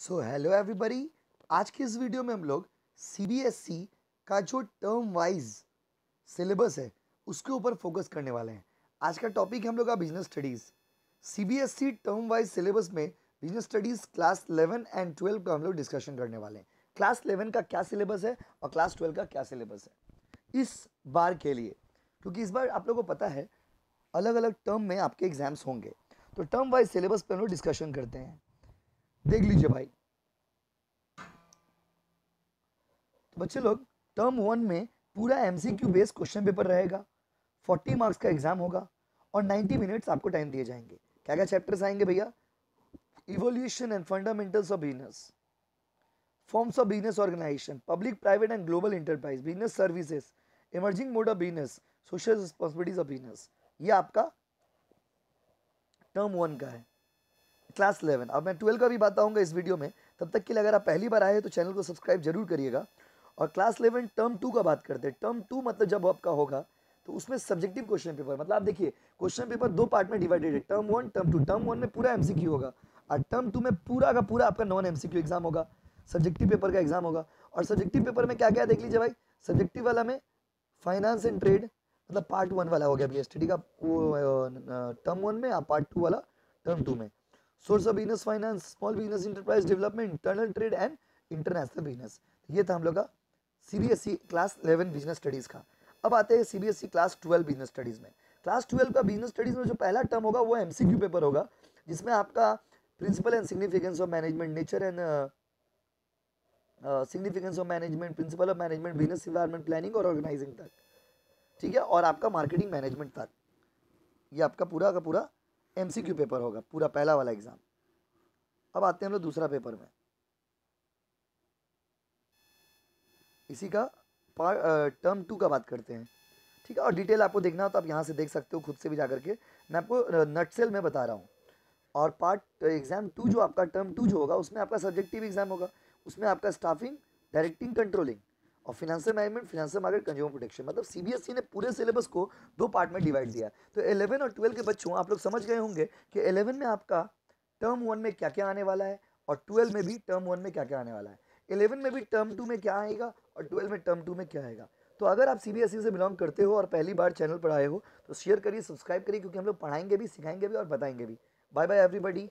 So hello everybody आज के इस वीडियो में हम लोग सी का जो टर्म वाइज सिलेबस है, उसके ऊपर फोकस करने वाले हैं। आज का टॉपिक है हम लोग का business studies CBSE term wise syllabus में बिज़नेस स्टडीज़ क्लास 11 एंड 12 का हम लोग डिस्कशन करने वाले हैं। क्लास 11 का क्या सिलेबस है और क्लास 12 का क्या सिलेबस है? इस बार के लिए, क्योंकि इस बार आप लोगों को पता है अलग अलग टर्म में आपके एग्ज़ाम्स होंगे। तो टर्म वाइज सिलेबस पर हम लोग डिस्कशन करते हैं। देख लीजिए भाई। तो बच्चे लोग टर्म वन में पूरा एमसीक्यू बेस्ड क्वेश्चन पेपर रहेगा। 40 मार्क्स का एग्ज़ाम होगा और 90 मिनट्स आपको टाइम दिए जाएँगे। क्या क्या चैप्टर्स आएँगे भैया? Evolution and fundamentals of business forms of business organisation public private and global enterprise business services emerging mode of business social responsibilities of business ये आपका टर्म वन का है। Class eleven. अब मैं ट्वेल्व का भी बताऊँगा इस वीडियो में। तब तक के लिए अगर आप पहली बार आए तो चैनल को सब्सक्राइब ज़रूर करिएगा। और क्लास इलेवन, टर्म टू का बात करते हैं। टर्म टू मतलब जब आपका होगा तो उसमें सब्जेक्टिव क्वेश्चन पेपर। मतलब आप देखिए, क्वेश्चन पेपर दो पार्ट में डिवाइडेड है। Term one, term two. Term one में पूरा एमसीक्यू होगा और टर्म टू में पूरा का पूरा आपका नॉन एमसीक्यू एग्ज़ाम होगा। सब्जेक्टिव पेपर का एग्ज़ाम होगा। और सब्जेक्टिव पेपर में क्या क्या देख लीजिए भाई? सब्जेक्टिव वाला में फाइनेंस एंड ट्रेड मतलब पार्ट वन वाला हो गया बी का। टर्म वन में या पार्ट टू वाला, टर्म टू में। Source of business finance small business enterprise development internal trade and international business ये था हम लोग का CBSE class eleven business studies का। अब आते हैं CBSE class twelve business studies में। क्लास ट्वेल्व का बिज़नेस स्टडीज़ में जो पहला टर्म होगा वो एमसीक्यू पेपर होगा, जिसमें आपका principle and significance of management nature and significance of management principle of management business environment planning और ऑर्गेनाइजिंग तक। ठीक है? और आपका मार्केटिंग मैनेजमेंट तक। ये आपका पूरा का पूरा एमसीक्यू पेपर होगा, पूरा पहला वाला एग्ज़ाम अब आते हैं हम लोग दूसरा पेपर में। इसी का पार्ट टर्म टू का बात करते हैं। ठीक है, और डिटेल आपको देखना हो तो आप यहाँ से देख सकते हो, खुद से भी जा करके मैं आपको नटसेल में बता रहा हूँ। और पार्ट एग्ज़ाम टू जो आपका टर्म टू जो होगा, उसमें आपका सब्जेक्टिव एग्ज़ाम होगा। उसमें आपका स्टाफिंग डायरेक्टिंग कंट्रोलिंग और financial management financial market consumer protection मतलब सीबीएसई ने पूरे सिलेबस को दो पार्ट में डिवाइड दिया। तो 11 और 12 के बच्चों, आप लोग समझ गए होंगे कि 11 में आपका टर्म वन में क्या क्या आने वाला है और 12 में भी टर्म वन में क्या क्या आने वाला है। 11 में भी टर्म टू में क्या आएगा और 12 में टर्म टू में क्या आएगा। तो अगर आप सीबीएसई से बिलोंग करते हो और पहली बार चैनल पर आए हो तो शेयर करिए सब्सक्राइब करिए, क्योंकि हम लोग पढ़ाएँगे भी, सिखाएँगे भी और बताएँगे भी। Bye bye everybody